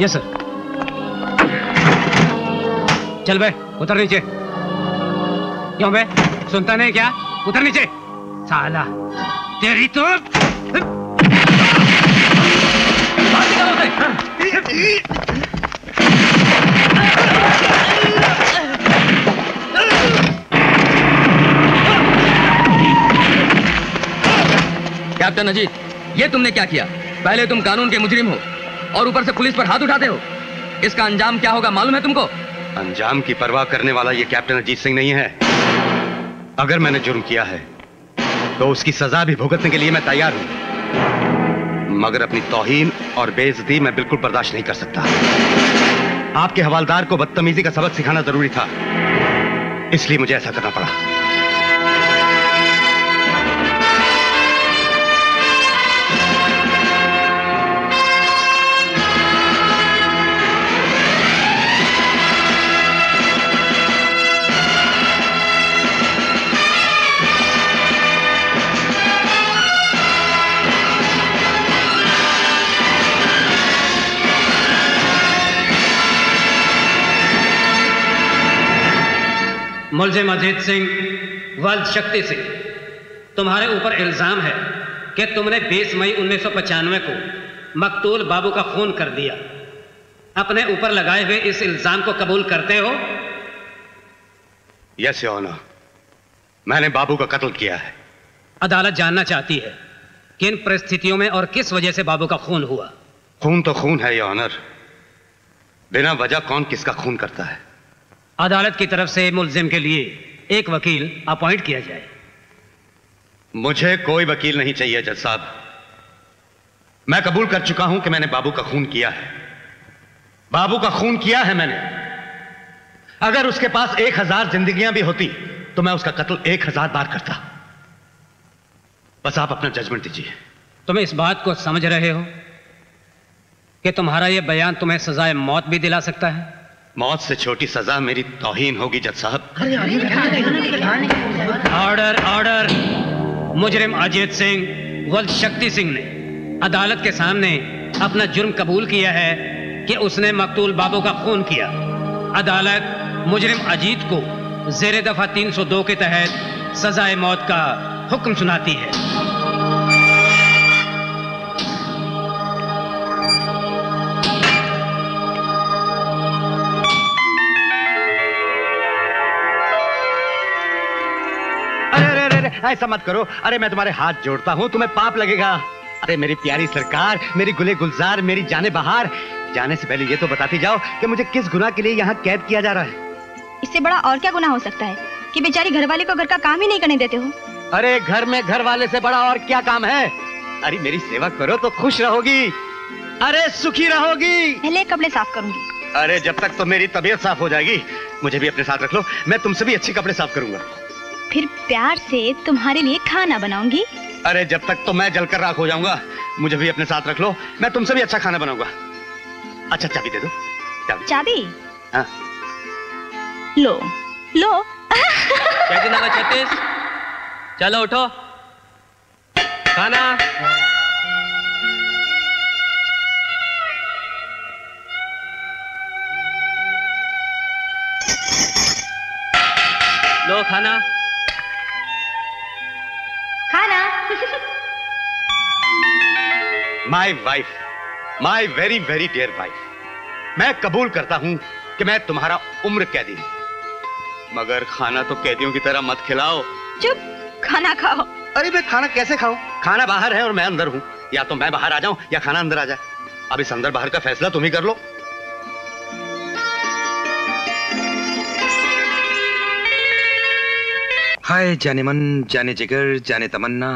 Yes sir चल बे उतर नीचे। क्यों बे? सुनता नहीं क्या? उतर नीचे। साला, तेरी तो। कैप्टन अजीत, ये तुमने क्या किया? पहले तुम कानून के मुजरिम हो। और ऊपर से पुलिस पर हाथ उठाते हो। इसका अंजाम क्या होगा मालूम है तुमको? अंजाम की परवाह करने वाला ये कैप्टन अजीत सिंह नहीं है। अगर मैंने जुर्म किया है तो उसकी सजा भी भुगतने के लिए मैं तैयार हूँ। मगर अपनी तौहीन और बेइज्जती मैं बिल्कुल बर्दाश्त नहीं कर सकता। आपके हवालदार को बदतमीजी का सबक सिखाना ज़रूरी था। इसलिए मुझे ऐसा करना पड़ा। मुलजिम अजीत सिंह वल्द शक्ति सिंह तुम्हारे ऊपर इल्ज़ाम है कि तुमने 20 मई 1995 को मकतूल बाबू का खून कर दिया। अपने ऊपर लगाए हुए इस इल्ज़ाम को कबूल करते हो? यस योना मैंने बाबू का कत्ल किया है। अदालत जानना चाहती है किन परिस्थितियों में और किस वजह से बाबू का खून हुआ। खून तो खून है ये ऑनर बिना वजह कौन किसका खून करता है? अदालत की तरफ़ से मुलजिम के लिए एक वकील अपॉइंट किया जाए। मुझे कोई वकील नहीं चाहिए जज साहब। मैं कबूल कर चुका हूँ कि मैंने बाबू का खून किया है। बाबू का खून किया है मैंने। अगर उसके पास एक हज़ार जिंदगियाँ भी होती तो मैं उसका कत्ल एक हज़ार बार करता। बस आप अपना जजमेंट दीजिए। तुम इस बात को समझ रहे हो कि तुम्हारा यह बयान तुम्हें सजाए मौत भी दिला सकता है? मौत से छोटी सजा मेरी तौहीन होगी जज साहब। ऑर्डर ऑर्डर मुजरिम अजीत सिंह वल्द शक्ति सिंह ने अदालत के सामने अपना जुर्म कबूल किया है कि उसने मकतूल बाबू का खून किया। अदालत मुजरिम अजीत को जेर दफ़ा 302 के तहत सजाए मौत का हुक्म सुनाती है। ऐसा मत करो। अरे मैं तुम्हारे हाथ जोड़ता हूँ तुम्हें पाप लगेगा। अरे मेरी प्यारी सरकार मेरी गुले गुलजार मेरी जाने बहार। जाने से पहले ये तो बताती जाओ कि मुझे किस गुना के लिए यहाँ कैद किया जा रहा है। इससे बड़ा और क्या गुना हो सकता है कि बेचारी घर वाले को घर का काम ही नहीं करने देते हो? अरे घर में घर वाले से बड़ा और क्या काम है? अरे मेरी सेवा करो तो खुश रहोगी। अरे सुखी रहोगी। पहले कपड़े साफ़ करूँगी। अरे जब तक तो मेरी तबीयत साफ़ हो जाएगी मुझे भी अपने साथ रख लो। मैं तुमसे भी अच्छे कपड़े साफ़ करूँगा। फिर प्यार से तुम्हारे लिए खाना बनाऊँगी। अरे जब तक तो मैं जलकर राख हो जाऊँगा मुझे भी अपने साथ रख लो मैं तुमसे भी अच्छा खाना बनाऊँगा। अच्छा चाबी दे दो। चाबी। चाबी? हाँ। लो। लो। नंबर छत्तीस। चलो उठो। खाना। लो खाना। My wife my very very dear wife मैं कबूल करता हूँ कि मैं तुम्हारा उम्र कैदी हूँ। मगर खाना तो कैदियों की तरह मत खिलाओ। चुप खाना खाओ। अरे मैं खाना कैसे खाऊं? खाना बाहर है और मैं अंदर हूँ। या तो मैं बाहर आ जाऊँ या खाना अंदर आ जाए। अब इस अंदर बाहर का फैसला तुम ही कर लो। हाय जाने मन जाने जिगर जाने तमन्ना।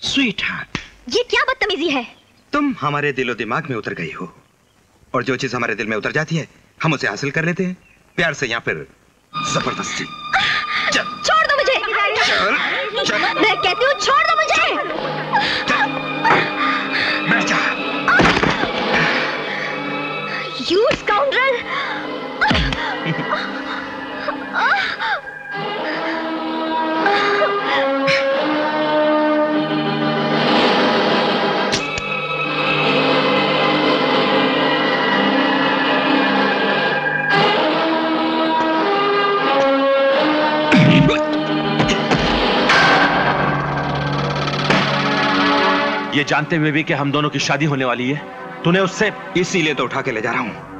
स्वीट हार्ट ये क्या बदतमीजी है? तुम हमारे दिलो दिमाग में उतर गई हो। और जो चीज़ हमारे दिल में उतर जाती है हम उसे हासिल कर लेते हैं। प्यार से या फिर ज़बरदस्ती। छोड़ दो मुझे। चल, चल। मैं कहती हूँ छोड़ दो मुझे। यू स्काउंड्रल जानते हुए भी कि हम दोनों की शादी होने वाली है। तूने उससे इसीलिए तो उठा के ले जा रहा हूँ।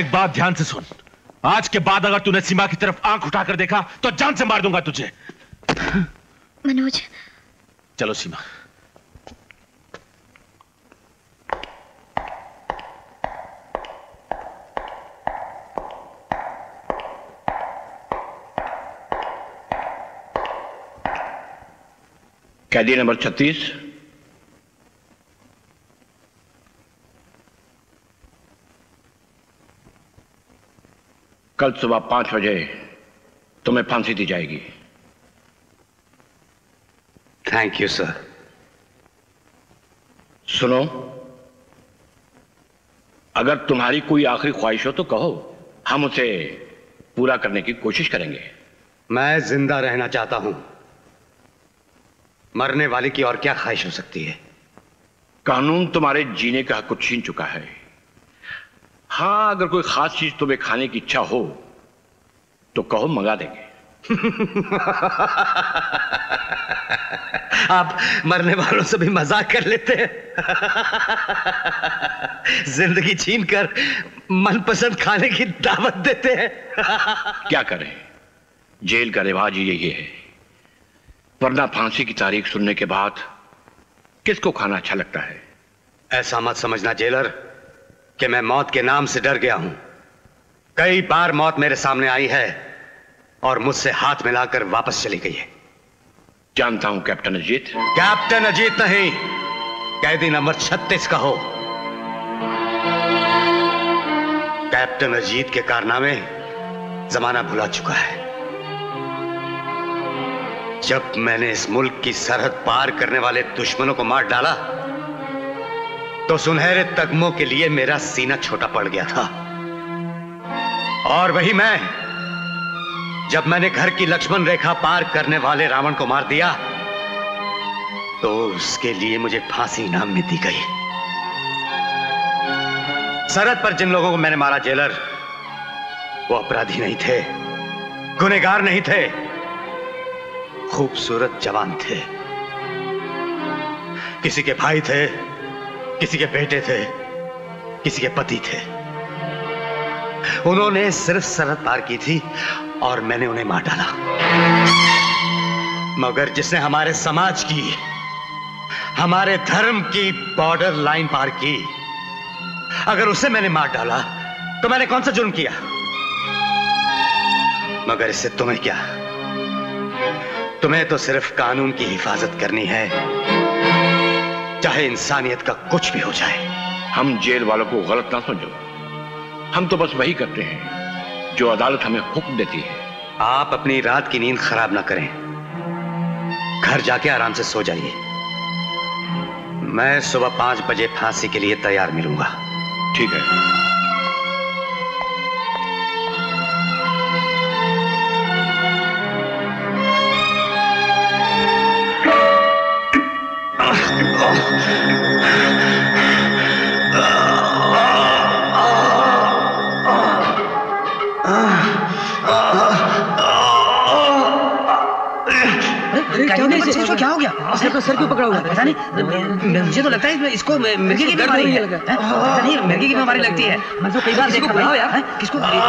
एक बात ध्यान से सुन। आज के बाद अगर तूने सीमा की तरफ़ आँख उठाकर देखा तो जान से मार दूँगा तुझे। मनोज। चलो सीमा। कैदी नंबर छत्तीस। कल सुबह पाँच बजे तुम्हें फांसी दी जाएगी। थैंक यू सर सुनो अगर तुम्हारी कोई आखिरी ख्वाहिश हो तो कहो हम उसे पूरा करने की कोशिश करेंगे। मैं ज़िंदा रहना चाहता हूँ। मरने वाले की और क्या ख्वाहिश हो सकती है? कानून तुम्हारे जीने का हक छीन चुका है। हाँ अगर कोई खास चीज़ तुम्हें खाने की इच्छा हो तो कहो मंगा देंगे। आप मरने वालों से भी मज़ाक कर लेते हैं। ज़िंदगी छीन कर मनपसंद खाने की दावत देते हैं। क्या करें? जेल का रिवाज यही है। वरना फांसी की तारीख सुनने के बाद किसको खाना अच्छा लगता है? ऐसा मत समझना जेलर। कि मैं मौत के नाम से डर गया हूँ। कई बार मौत मेरे सामने आई है और मुझसे हाथ मिलाकर वापस चली गई है। जानता हूँ कैप्टन अजीत। कैप्टन अजीत नहीं। कैदी नंबर 36 का हो। कैप्टन अजीत के कारनामे जमाना भुला चुका है। जब मैंने इस मुल्क की सरहद पार करने वाले दुश्मनों को मार डाला तो सुनहरे तगमों के लिए मेरा सीना छोटा पड़ गया था। और वही मैं, जब मैंने घर की लक्ष्मण रेखा पार करने वाले रावण को मार दिया तो उसके लिए मुझे फांसी इनाम में दी गई सरहद पर जिन लोगों को मैंने मारा जेलर, वो अपराधी नहीं थे गुनेगार नहीं थे, खूबसूरत जवान थे। किसी के भाई थे किसी के बेटे थे, किसी के पति थे। उन्होंने सिर्फ़ सरहद पार की थी और मैंने उन्हें मार डाला। मगर जिसने हमारे समाज की, हमारे धर्म की बॉर्डर लाइन पार की, अगर उसे मैंने मार डाला तो मैंने कौन सा जुर्म किया? मगर इससे तुम्हें क्या? तुम्हें तो सिर्फ़ कानून की हिफाजत करनी है। चाहे इंसानियत का कुछ भी हो जाए। हम जेल वालों को गलत ना समझो। हम तो बस वही करते हैं जो अदालत हमें हुक्म देती है। आप अपनी रात की नींद खराब ना करें। घर जाके आराम से सो जाइए। मैं सुबह पाँच बजे फांसी के लिए तैयार मिलूँगा। ठीक है। इसको इसको क्या हो गया? इसने तो सर क्यों पकड़ा हुआ है? पता नहीं। मुझे तो लगता है इसको मिर्गी की बीमारी है। पता नहीं, मिर्गी की बीमारी लगती है। मैं तो कई बार देखा भाई यार किसको किसको?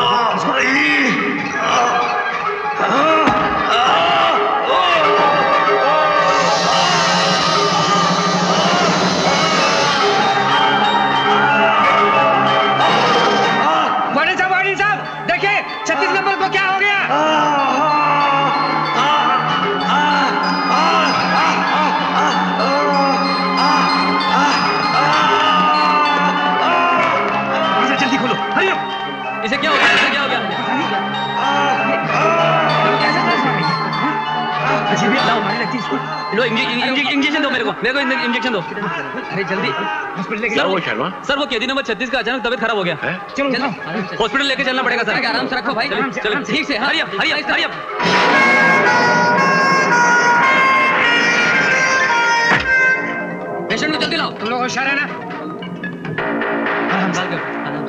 इसे क्या हो गया? इसे क्या हो गया? अजीब लाओ मारने लगती है इसको। लो इंजेक्शन दो मेरे को। मेरे को इंजेक्शन दो। अरे जल्दी। हॉस्पिटल लेके क्या शर्मा। सर वो कैदी नंबर छत्तीस का अचानक तबीयत खराब हो गया। चलो हॉस्पिटल लेके चलना पड़ेगा सर। आराम से रखो भाई। चलो ठीक से hurry up hurry up hurry up patient को जल्दी लाओ। तुम लोग होशियार है ना? आराम से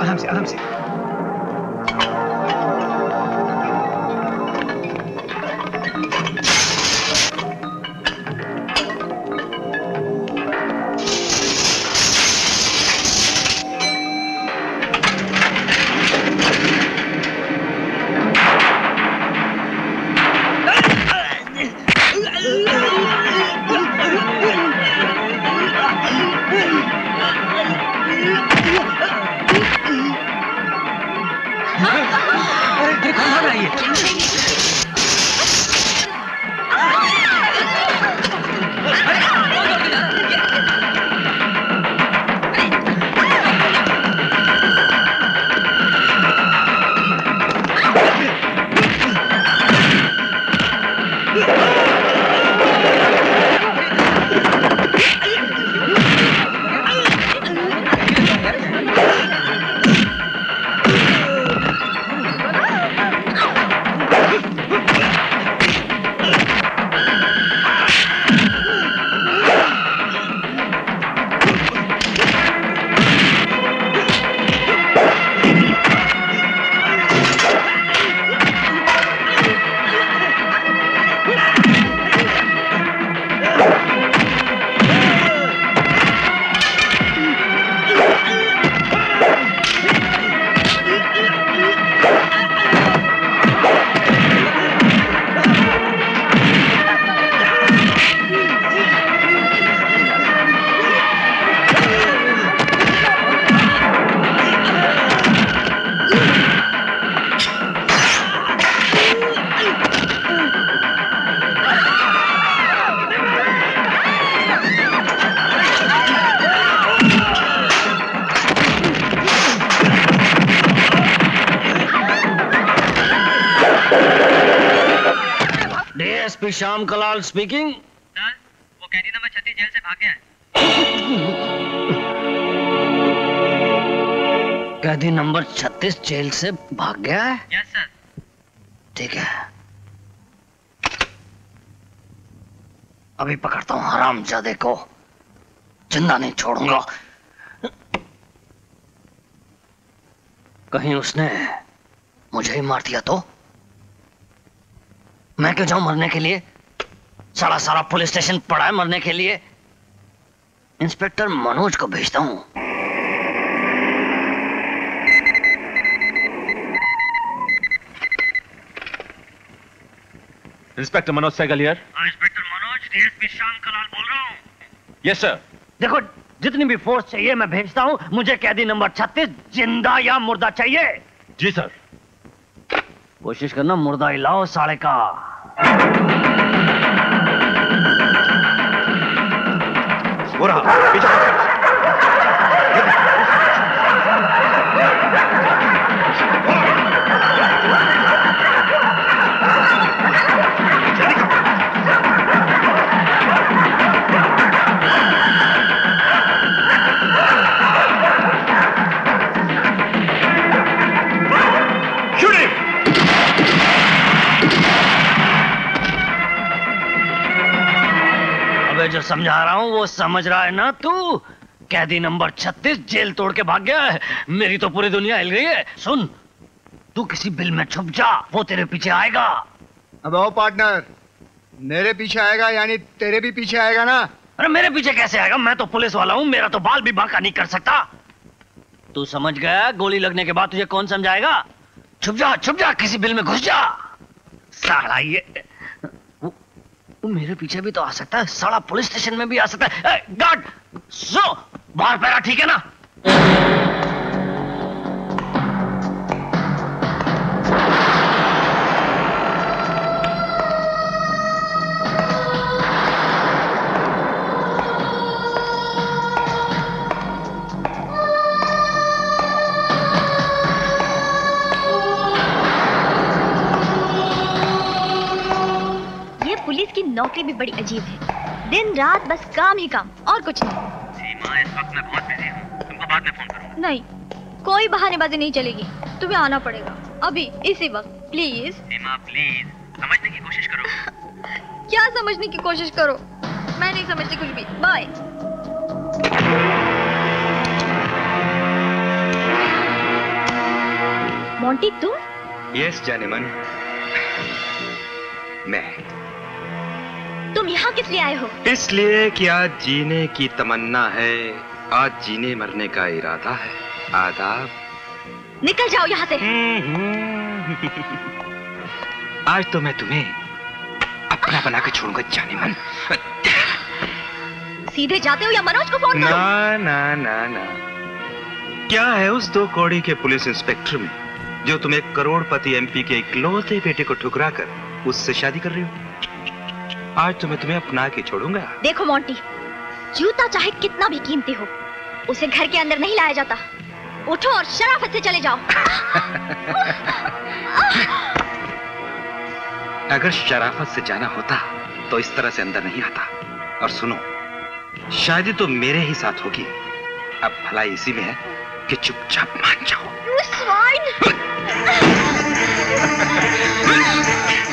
आराम से आराम से। श्याम कलाल स्पीकिंग सर वो कैदी नंबर छत्तीस जेल से भाग गया है। कैदी नंबर 36 जेल से भाग गया है? यस सर ठीक है। अभी पकड़ता हूँ हराम जादे को। ज़िंदा नहीं छोड़ूँगा। कहीं उसने मुझे ही मार दिया तो? मैं क्यों जाऊँ मरने के लिए? सारा सारा पुलिस स्टेशन पड़ा है मरने के लिए। इंस्पेक्टर मनोज को भेजता हूँ। Inspector Manoj Sehgal here. Inspector Manoj DSP Shyam Kalal बोल रहा हूँ। Yes sir. देखो जितनी भी फोर्स चाहिए मैं भेजता हूँ। मुझे कैदी नंबर 36 ज़िंदा या मुर्दा चाहिए। जी सर। कोशिश करना मुर्दा ही लाओ साले का। वो रहा पीछे। जो समझा रहा हूँ वो समझ रहा है ना तू? कैदी नंबर 36 जेल तोड़ के भाग गया है। मेरी तो पूरी दुनिया हिल गई है। सुन तू किसी बिल में छुप जा वो तेरे पीछे आएगा। अब आओ पार्टनर। मेरे पीछे आएगा यानी तेरे भी पीछे आएगा ना? अरे मेरे पीछे कैसे आएगा? मैं तो पुलिस वाला हूँ मेरा तो बाल भी बांका नहीं कर सकता। तू समझ गया? गोली लगने के बाद तुझे कौन समझाएगा? छुप जा छुप जा किसी बिल में घुस जा। साला ये वो मेरे पीछे भी तो आ सकता है। सड़ा पुलिस स्टेशन में भी आ सकता है। गार्ड, सो, बाहर पैरा, ठीक है ना? नौकरी भी बड़ी अजीब है। दिन रात बस काम ही काम और कुछ नहीं। सीमा इस वक्त मैं बहुत बिज़ी हूँ। तुमको बाद में फ़ोन करूँ। नहीं कोई बहानेबाजी नहीं चलेगी। तुम्हें आना पड़ेगा। अभी इसी वक्त प्लीज़ सीमा प्लीज़ समझने की कोशिश करो। क्या समझने की कोशिश करो? मैं नहीं समझती कुछ भी। बाय मोंटी तुम? यस जाने मन मैं। तुम यहाँ किस लिए आए हो? इसलिए कि आज जीने की तमन्ना है। आज जीने मरने का इरादा है। आदाब। निकल जाओ यहाँ से। आज तो मैं तुम्हें अपना बना के छोड़ूँगा जाने मन। सीधे जाते हो या मनोज को फ़ोन करो? ना ना ना ना। क्या है उस दो कौड़ी के पुलिस इंस्पेक्टर में जो तुम एक करोड़पति एमपी के इकलौते बेटे को ठुकरा कर उससे शादी कर रही हो? आज तो मैं तुम्हें अपना के छोड़ूँगा। देखो मोंटी जूता चाहे कितना भी कीमती हो उसे घर के अंदर नहीं लाया जाता। उठो और शराफत से चले जाओ। अगर शराफत से जाना होता तो इस तरह से अंदर नहीं आता। और सुनो शादी तो मेरे ही साथ होगी। अब भलाई इसी में है कि चुपचाप मान जाओ!